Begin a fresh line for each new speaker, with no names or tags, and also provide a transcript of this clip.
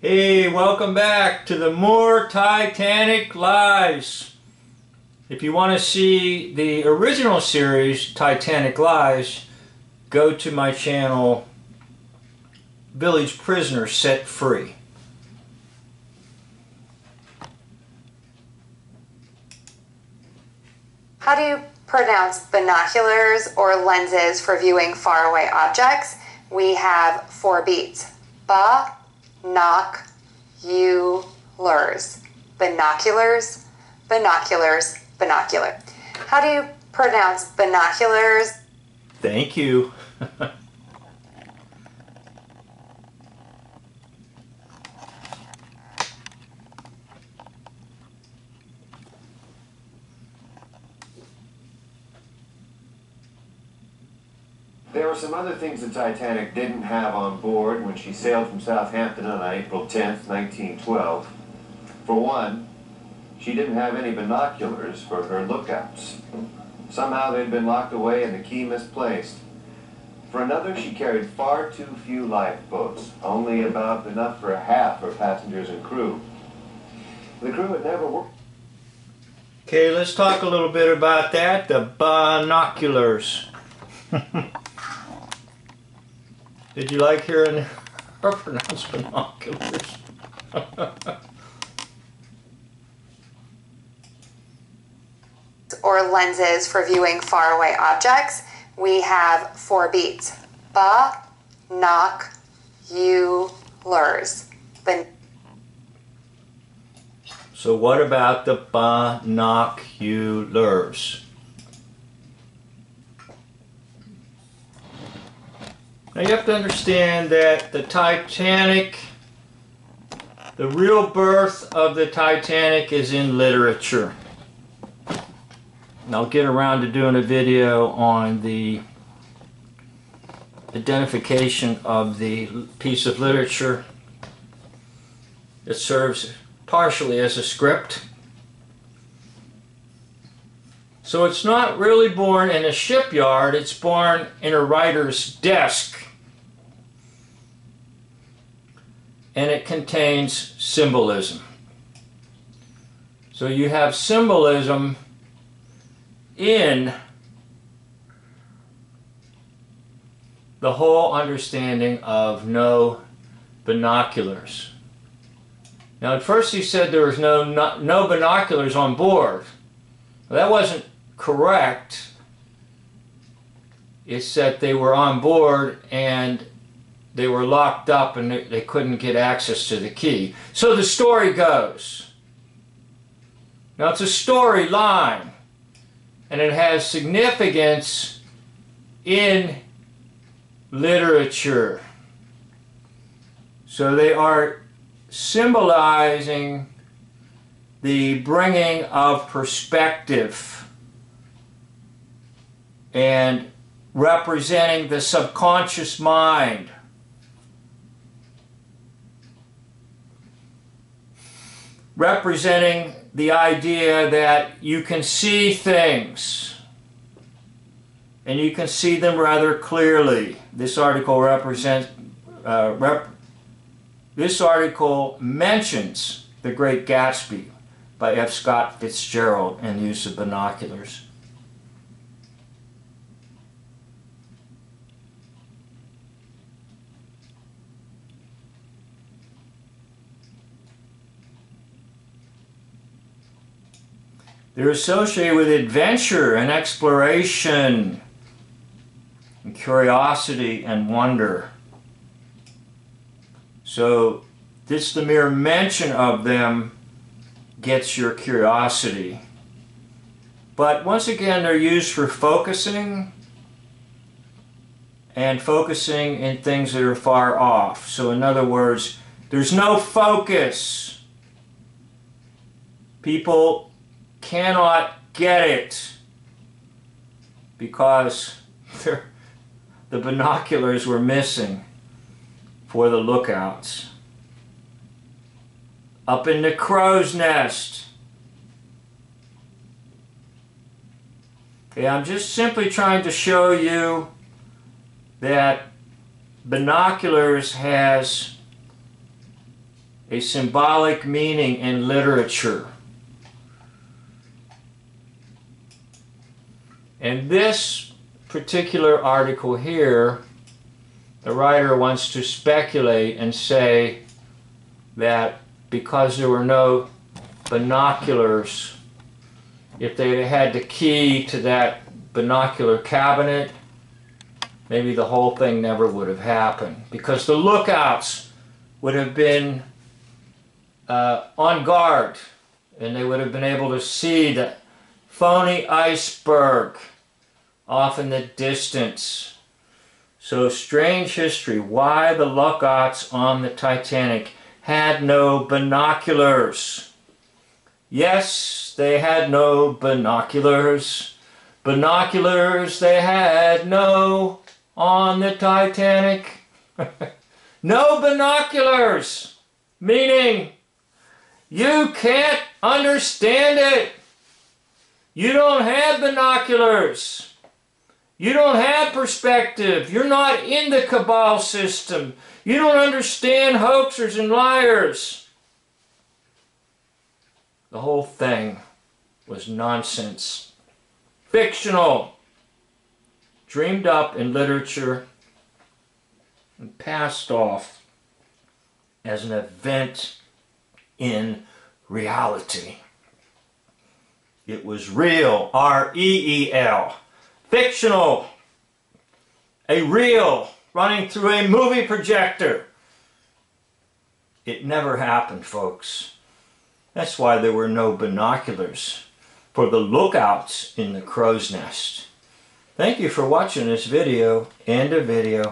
Hey, welcome back to the More Titanic Lies. If you want to see the original series, Titanic Lies, go to my channel, Village Prisoner Set Free.
How do you pronounce binoculars or lenses for viewing faraway objects? We have four beats. Ba, knock, you, lures. Binoculars, binoculars, binocular. How do you pronounce binoculars?
Thank you.
There were some other things the Titanic didn't have on board when she sailed from Southampton on April 10th, 1912. For one, she didn't have any binoculars for her lookouts. Somehow they'd been locked away and the key misplaced. For another, she carried far too few lifeboats, only about enough for half her passengers and crew. The crew had never worked.
Okay, let's talk a little bit about that, the binoculars. Did you like hearing her pronounce binoculars?
or lenses for viewing faraway objects, we have four beats. Ba, knock, you, lures. Bin-
so what about the binoculars? Now you have to understand that the Titanic, the real birth of the Titanic is in literature. And I'll get around to doing a video on the identification of the piece of literature. It serves partially as a script. So it's not really born in a shipyard, it's born in a writer's desk. And it contains symbolism. So you have symbolism in the whole understanding of no binoculars. Now, at first he said there was no, no, no binoculars on board. Well, that wasn't correct. It's that they were on board and they were locked up and they couldn't get access to the key. So the story goes. Now, it's a storyline and it has significance in literature. So they are symbolizing the bringing of perspective and representing the subconscious mind. Representing the idea that you can see things and you can see them rather clearly. This article represents, uh, rep, this article mentions The Great Gatsby by F. Scott Fitzgerald and the use of binoculars. They're associated with adventure and exploration, and curiosity and wonder. So, just the mere mention of them gets your curiosity. But once again, they're used for focusing and focusing in things that are far off. So, in other words, there's no focus. People cannot get it because the binoculars were missing for the lookouts. Up in the crow's nest. Okay, I'm just simply trying to show you that binoculars has a symbolic meaning in literature. And this particular article here, the writer wants to speculate and say that because there were no binoculars, if they had the key to that binocular cabinet, maybe the whole thing never would have happened. Because the lookouts would have been uh, on guard and they would have been able to see the phony iceberg off in the distance. So strange history. Why the lookouts on the Titanic had no binoculars. Yes, they had no binoculars. Binoculars they had no on the Titanic. no binoculars! Meaning, you can't understand it. You don't have binoculars. You don't have perspective. You're not in the cabal system. You don't understand hoaxers and liars. The whole thing was nonsense. Fictional. Dreamed up in literature and passed off as an event in reality. It was real, R E E L. Fictional. A reel running through a movie projector. It never happened, folks. That's why there were no binoculars for the lookouts in the crow's nest. Thank you for watching this video. End of video.